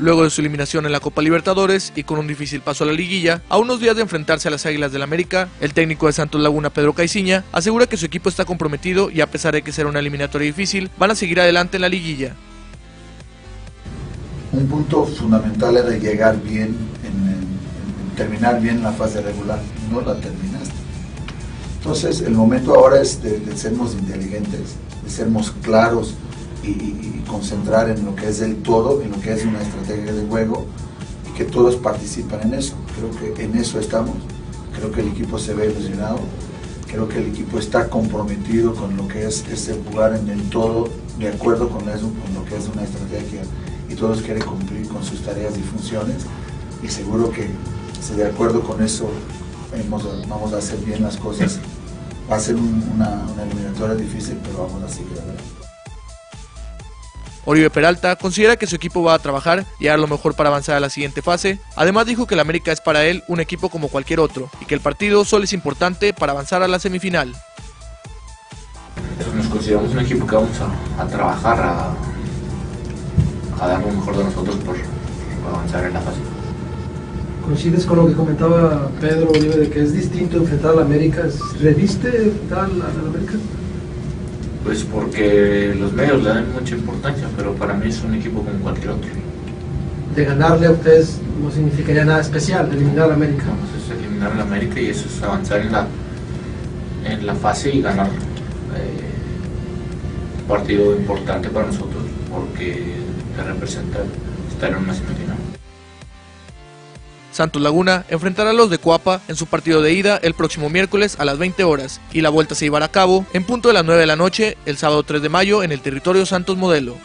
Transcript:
Luego de su eliminación en la Copa Libertadores y con un difícil paso a la liguilla, a unos días de enfrentarse a las Águilas del América, el técnico de Santos Laguna, Pedro Caiciña, asegura que su equipo está comprometido y a pesar de que será una eliminatoria difícil, van a seguir adelante en la liguilla. Un punto fundamental era llegar bien, en, en- en terminar bien la fase regular. No la terminaste. Entonces, el momento ahora es de, de sermos inteligentes, de sermos claros y, concentrar en lo que es el todo, en lo que es una estrategia de juego y que todos participan en eso. Creo que en eso estamos. Creo que el equipo se ve ilusionado. Creo que el equipo está comprometido con lo que es ese jugar en el todo, de acuerdo con, eso, con lo que es una estrategia y todos quieren cumplir con sus tareas y funciones. Y seguro que si de acuerdo con eso hemos- vamos a hacer bien las cosas. Va a ser un- una, una eliminatoria difícil, pero vamos a seguir adelante. Oribe Peralta considera que su equipo va a trabajar y dar lo mejor para avanzar a la siguiente fase. Además dijo que el América es para él un equipo como cualquier otro y que el partido solo es importante para avanzar a la semifinal. Nos consideramos un equipo que vamos a, a trabajar, a, a dar lo mejor de nosotros por, por avanzar en la fase. ¿Coincides con lo que comentaba Pedro Olive de que es distinto enfrentar a la América? ¿Reviste enfrentar a la, a la América? Pues porque los medios le dan mucha importancia, pero para mí es un equipo como cualquier otro. De ganarle a ustedes no significaría nada especial, eliminar a la América. Vamos es eliminar a la América y eso es avanzar en la, en la fase y ganar eh, un partido importante para nosotros porque te representa estar en una semifinal. Santos Laguna enfrentará a los de Cuapa en su partido de ida el próximo miércoles a las 20 horas y la vuelta se llevará a cabo en punto de las 9 de la noche el sábado 3 de mayo en el territorio Santos Modelo.